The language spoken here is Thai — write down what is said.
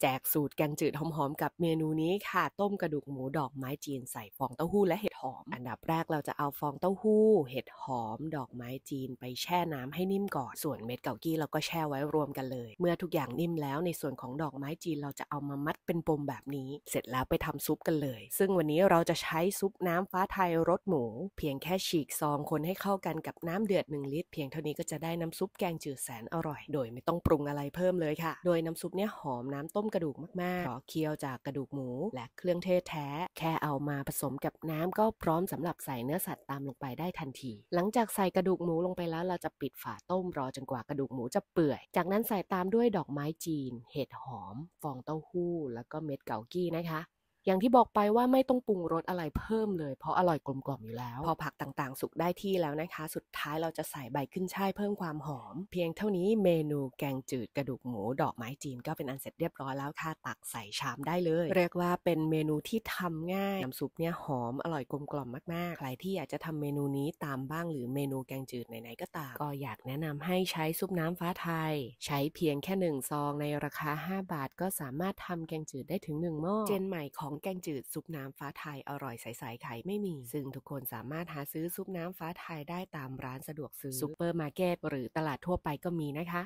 แจกสูตรแกงจืดหอมๆกับเมนูนี้ค่ะ ต้มกระดูกหมูดอกไม้จีนใส่ฟองเต้าหู้และเห็ดหอม อันดับแรกเราจะเอาฟองเต้าหู้ เห็ดหอม ดอกไม้จีนไปแช่น้ำให้นิ่มก่อนส่วนเม็ดเกากี้เราก็แช่ไว้รวมกันเลย เมื่อทุกอย่างนิ่มแล้วในส่วนของดอกไม้จีนเราจะเอามามัดเป็นปมแบบนี้ เสร็จแล้วไปทำซุปกันเลย ซึ่งวันนี้เราจะใช้ซุปน้ำฟ้าไทยรสหมู เพียงแค่ฉีกซองคนให้เข้ากันกับน้ำเดือด 1 ลิตร เพียงเท่านี้ก็จะได้น้ำซุปแกงจืดแสนอร่อย โดยไม่ต้องปรุงอะไรเพิ่มเลยค่ะ โดยน้ำซุปเนี่ยหอมน้ำต้มกระดูกมากๆขอเคี่ยวจากกระดูกหมูและเครื่องเทศแท้ แค่เอามาผสมกับน้ำก็พร้อมสำหรับใส่เนื้อสัตว์ตามลงไปได้ทันที หลังจากใส่กระดูกหมูลงไปแล้วเราจะปิดฝาต้มรอจนกว่ากระดูกหมูจะเปื่อย จากนั้นใส่ตามด้วยดอกไม้จีน เห็ดหอม ฟองเต้าหู้ แล้วก็เม็ดเกากี้นะคะ อย่างที่บอกไปว่าไม่ต้องปรุงรสอะไรเพิ่มเลย เพราะอร่อยกลมกล่อมอยู่แล้ว พอผักต่างๆ สุกได้ที่แล้วนะคะ สุดท้ายเราจะใส่ใบขึ้นช่ายเพิ่มความหอม เพียงเท่านี้เมนูแกงจืดกระดูกหมูดอกไม้จีนก็เป็นอันเสร็จเรียบร้อยแล้วค่ะตักใส่ชามได้เลย เรียกว่าเป็นเมนูที่ทำง่ายน้ำซุปเนี่ยหอมอร่อยกลมกล่อมมากๆใครที่อยากจะทำเมนูนี้ตามบ้างหรือเมนูแกงจืดไหนๆก็ตามก็อยากแนะนำให้ใช้ซุปน้ำฟ้าไทย ใช้เพียงแค่หนึ่งซองในราคา 5 บาท ก็สามารถทำแกงจืดได้ถึง1หม้อเจนใหม่ของแกงจืดซุปน้ำฟ้าไทยอร่อยใสๆไข่ไม่มี ซึ่งทุกคนสามารถหาซื้อซุปน้ำฟ้าไทยได้ตามร้านสะดวกซื้อซุปเปอร์มาร์เก็ตหรือตลาดทั่วไปก็มีนะคะ